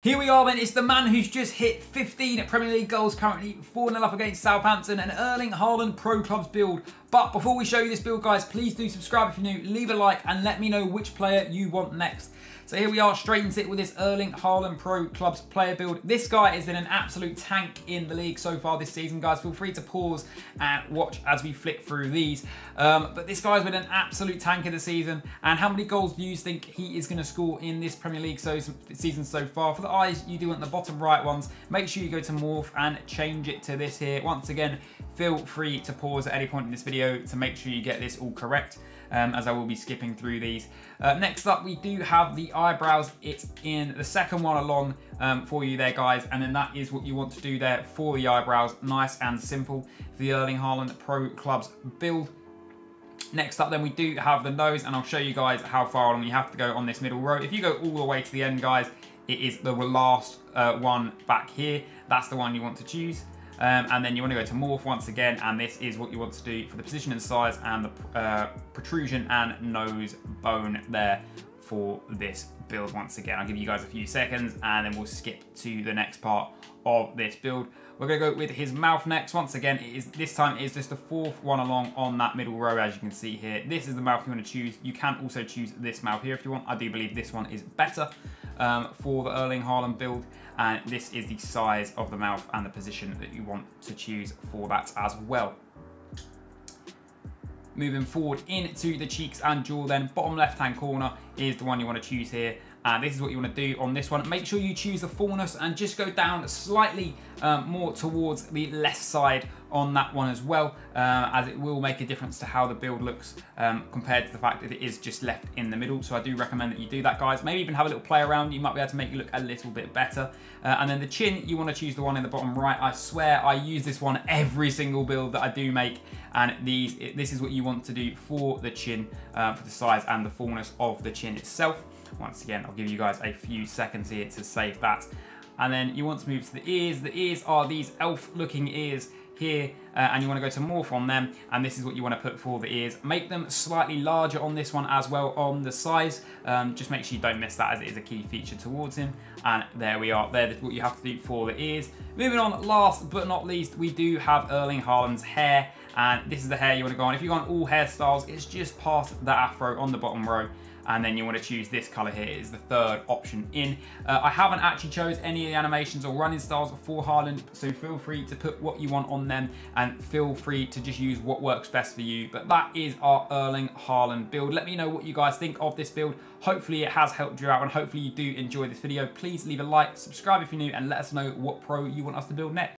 Here we are then, it's the man who's just hit 15 Premier League goals, currently 4-0 up against Southampton, and Erling Haaland Pro Clubs build. But before we show you this build, guys, please do subscribe if you're new, leave a like, and let me know which player you want next. So here we are, straight into it with this Erling Haaland Pro Clubs player build. This guy has been an absolute tank in the league so far this season, guys. Feel free to pause and watch as we flick through these. Um, but this guy's been an absolute tank in the season. And how many goals do you think he is going to score in this Premier League so, season so far? For the eyes, you do want the bottom right ones. Make sure you go to Morph and change it to this here. Once again, feel free to pause at any point in this video to make sure you get this all correct um, as I will be skipping through these. Uh, next up, we do have the eyebrows. It's in the second one along um, for you there, guys. And then that is what you want to do there for the eyebrows. Nice and simple for the Erling Haaland Pro Clubs build. Next up then we do have the nose and I'll show you guys how far along you have to go on this middle row. If you go all the way to the end guys, it is the last uh, one back here. That's the one you want to choose. Um, and then you want to go to morph once again, and this is what you want to do for the position and size and the uh, protrusion and nose bone there for this build once again. I'll give you guys a few seconds and then we'll skip to the next part of this build. We're gonna go with his mouth next. Once again, it is this time it is just the fourth one along on that middle row, as you can see here. This is the mouth you wanna choose. You can also choose this mouth here if you want. I do believe this one is better um, for the Erling Haaland build. And this is the size of the mouth and the position that you want to choose for that as well. Moving forward into the cheeks and jaw then, bottom left hand corner is the one you want to choose here. And this is what you want to do on this one. Make sure you choose the fullness and just go down slightly um, more towards the left side on that one as well, uh, as it will make a difference to how the build looks um, compared to the fact that it is just left in the middle. So I do recommend that you do that, guys. Maybe even have a little play around. You might be able to make it look a little bit better. Uh, and then the chin, you want to choose the one in the bottom right. I swear I use this one every single build that I do make. And these, this is what you want to do for the chin, uh, for the size and the fullness of the chin itself. Once again, I'll give you guys a few seconds here to save that. And then you want to move to the ears. The ears are these elf looking ears here uh, and you want to go to morph on them and this is what you want to put for the ears. Make them slightly larger on this one as well on the size um, just make sure you don't miss that as it is a key feature towards him. And there we are there what you have to do for the ears. Moving on last but not least we do have Erling Haaland's hair and this is the hair you want to go on. If you go on all hairstyles it's just past the afro on the bottom row and then you want to choose this color here is the third option in. Uh, I haven't actually chose any of the animations or running styles for Haaland, so feel free to put what you want on them and feel free to just use what works best for you. But that is our Erling Haaland build. Let me know what you guys think of this build. Hopefully it has helped you out and hopefully you do enjoy this video. Please leave a like, subscribe if you're new and let us know what pro you want us to build next.